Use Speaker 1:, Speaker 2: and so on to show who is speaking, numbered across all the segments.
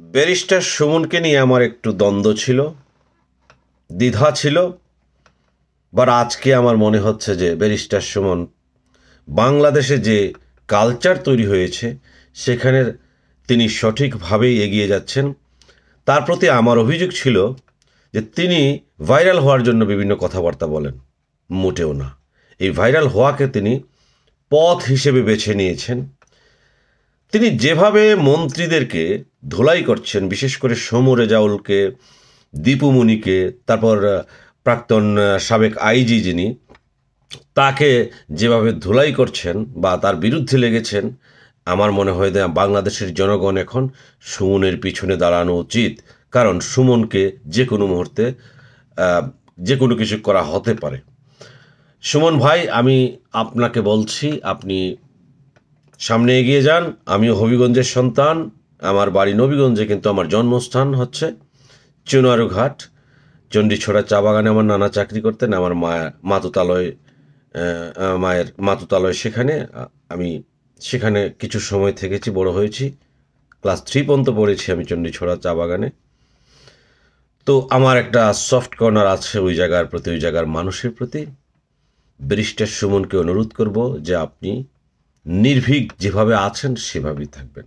Speaker 1: Barrister সুমনকে নিয়ে আমার একটু দ্বন্দ্ব ছিল, দ্বিধা ছিল বাট আজকে আমার মনে হচ্ছে যে ব্যারিস্টার সুমন বাংলাদেশে যে কালচার তৈরি হয়েছে, সেখানের তিনি সঠিকভাবেই এগিয়ে যাচ্ছেন। তার প্রতি আমার অভিযোগ ছিল যে তিনি ভাইরাল হওয়ার জন্য বিভিন্ন কথাবার্তা বলেন, মোটেও না। এই ভাইরাল হওয়াকে তিনি পথ হিসেবে বেছে নিয়েছেন। তিনি যেভাবে মন্ত্রীদেরকে ধোলাই করছেন, বিশেষ করে সমু রেজাউলকে দীপুমণিকে তারপর প্রাক্তন সাবেক আইজি যিনি, তাকে যেভাবে ধুলাই করছেন বা তার বিরুদ্ধে লেগেছেন, আমার মনে হয় বাংলাদেশের জনগণ এখন সুমনের পিছনে দাঁড়ানো উচিত। কারণ সুমনকে যে কোনো মুহূর্তে যে কোনো কিছু করা হতে পারে। সুমন ভাই, আমি আপনাকে বলছি, আপনি সামনে এগিয়ে যান। আমিও হবিগঞ্জের সন্তান। আমার বাড়ি নবীগঞ্জে, কিন্তু আমার জন্মস্থান হচ্ছে চুনারু ঘাট চণ্ডীছড়া চা বাগানে আমার নানা চাকরি করতেন। আমার মা মাতুতালয় মায়ের মাতুতালয় সেখানে। আমি সেখানে কিছু সময় থেকেছি, বড় হয়েছি। ক্লাস থ্রি পর্যন্ত পড়েছি আমি চণ্ডীছড়া চা বাগানে। তো আমার একটা সফট কর্নার আছে ওই জায়গার প্রতি, ওই জায়গার মানুষের প্রতি। ব্যারিস্টার সুমনকে অনুরোধ করব যে আপনি নির্ভীক যেভাবে আছেন, সেভাবেই থাকবেন।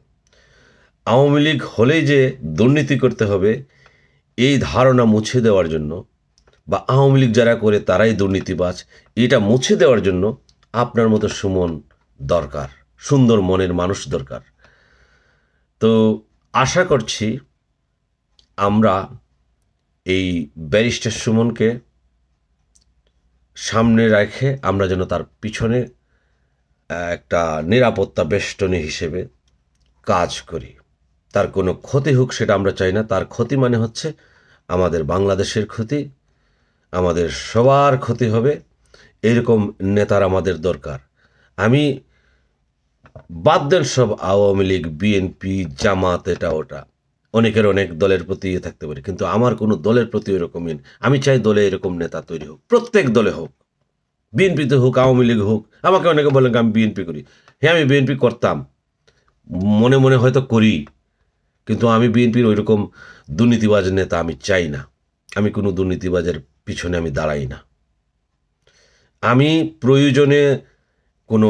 Speaker 1: আওয়ামী লীগ হলেই যে দুর্নীতি করতে হবে, এই ধারণা মুছে দেওয়ার জন্য বা আওয়ামী লীগ যারা করে তারাই দুর্নীতিবাজ, এটা মুছে দেওয়ার জন্য আপনার মতো সুমন দরকার, সুন্দর মনের মানুষ দরকার। তো আশা করছি আমরা এই ব্যারিস্টার সুমনকে সামনে রেখে আমরা যেন তার পিছনে একটা নিরাপত্তা বেষ্টনী হিসেবে কাজ করি। তার কোনো ক্ষতি হোক সেটা আমরা চাই না। তার ক্ষতি মানে হচ্ছে আমাদের বাংলাদেশের ক্ষতি, আমাদের সবার ক্ষতি হবে, এরকম নেতার আমাদের দরকার। আমি বাদ দেন সব আওয়ামী লীগ, বিএনপি, জামাত, এটা, ওটা। অনেকের অনেক দলের প্রতি ইয়ে থাকতে পারে, কিন্তু আমার কোনো দলের প্রতি এরকমই। আমি চাই দলে এরকম নেতা তৈরি হোক, প্রত্যেক দলে হোক। বিএনপিতে হোক, আওয়ামী লীগ হোক, আমাকে অনেকে বলেন আমি বিএনপি করি। হ্যাঁ আমি বিএনপি করতাম। মনে মনে হয়তো করি, কিন্তু আমি বিএনপির ওই রকম দুর্নীতিবাজ নেতা আমি চাই না। আমি কোনো দুর্নীতিবাজের পিছনে আমি দাঁড়াই না। আমি প্রয়োজনে কোনো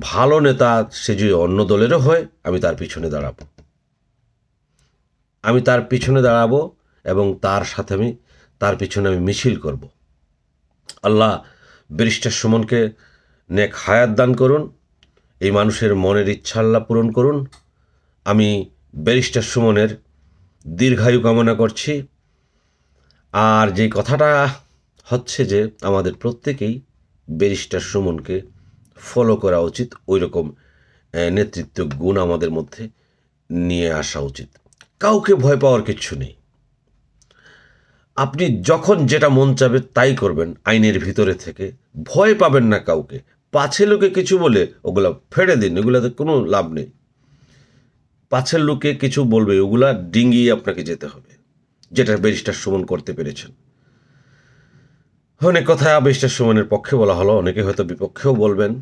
Speaker 1: ভালো নেতা, সে যদি অন্য দলেরও হয়, আমি তার পিছনে দাঁড়াবো। আমি তার পিছনে দাঁড়াবো এবং তার সাথে আমি, তার পিছনে আমি মিছিল করব। আল্লাহ ব্যারিস্টার সুমনকে নেক হায়াত দান করুন, এই মানুষের মনের ইচ্ছা আল্লাহ পূরণ করুন। আমি ব্যারিস্টার সুমনের দীর্ঘায়ু কামনা করছি। আর যে কথাটা হচ্ছে যে, আমাদের প্রত্যেকেই ব্যারিস্টার সুমনকে ফলো করা উচিত ওই রকম নেতৃত্ব গুণ আমাদের মধ্যে নিয়ে আসা উচিত। কাউকে ভয় পাওয়ার কিচ্ছু নেই। আপনি যখন যেটা মন চাবে তাই করবেন, আইনের ভিতরে থেকে। ভয় পাবেন না কাউকে। পাছে লোকে কিছু বলে, ওগুলা ফেড়ে দিন, এগুলাতে কোনো লাভ নেই। পাছের লোকে কিছু বলবে, ওগুলা ডিঙ্গিয়ে আপনাকে যেতে হবে, যেটা ব্যারিস্টার সুমন করতে পেরেছেন। অনেক কথা ব্যারিস্টার সুমনের পক্ষে বলা হলো, অনেকে হয়তো বিপক্ষেও বলবেন।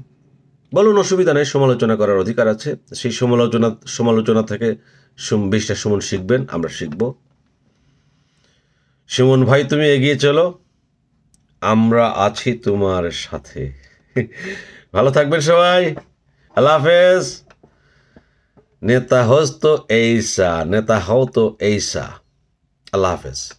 Speaker 1: বলুন, অসুবিধা নেই, সমালোচনা করার অধিকার আছে। সেই সমালোচনা সমালোচনা থেকে ব্যারিস্টার সুমন শিখবেন, আমরা শিখব। সুমন ভাই, তুমি এগিয়ে চলো। আমরা আছি তোমার সাথে। ভালো থাকবেন সবাই। আল্লাহ হাফেজ। নেতা হস্ত এইসা, নেতা হও তো এইসা। আল্লাহ হাফেজ।